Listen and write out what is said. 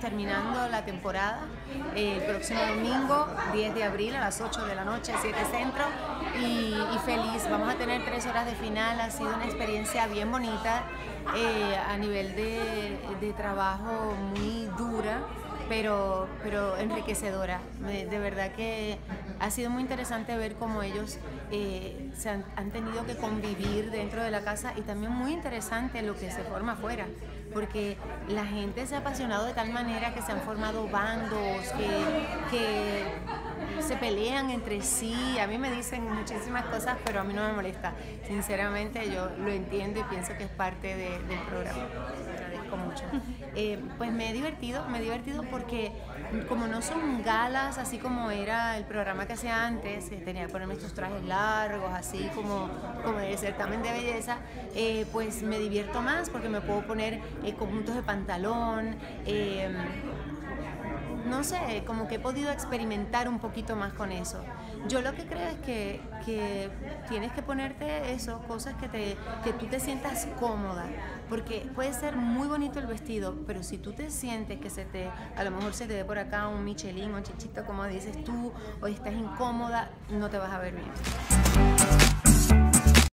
terminando la temporada. el próximo domingo, 10 de abril, a las 8 de la noche, 7 Centro. Y, feliz, vamos a tener tres horas de final. Ha sido una experiencia bien bonita eh, a nivel de, de trabajo muy dura pero, pero enriquecedora. De verdad que ha sido muy interesante ver cómo ellos eh, se han, tenido que convivir dentro de la casa y también muy interesante lo que se forma afuera, porque la gente se ha apasionado de tal manera que se han formado bandos, que se pelean entre sí. A mí me dicen muchísimas cosas, pero a mí no me molesta. Sinceramente yo lo entiendo y pienso que es parte del programa mucho. Eh, pues me he divertido, me he divertido porque como no son galas así como era el programa que hacía antes, tenía que ponerme estos trajes largos, así como, como el certamen de belleza, eh, pues me divierto más porque me puedo poner eh, conjuntos de pantalón no sé, como que he podido experimentar un poquito más con eso. Yo lo que creo es que, tienes que ponerte eso, cosas que, te, que tú te sientas cómoda, porque puede ser muy bonito el vestido, pero si tú te sientes que se te, a lo mejor se te ve por acá un Michelin o chichito, como dices tú, o estás incómoda, no te vas a ver bien.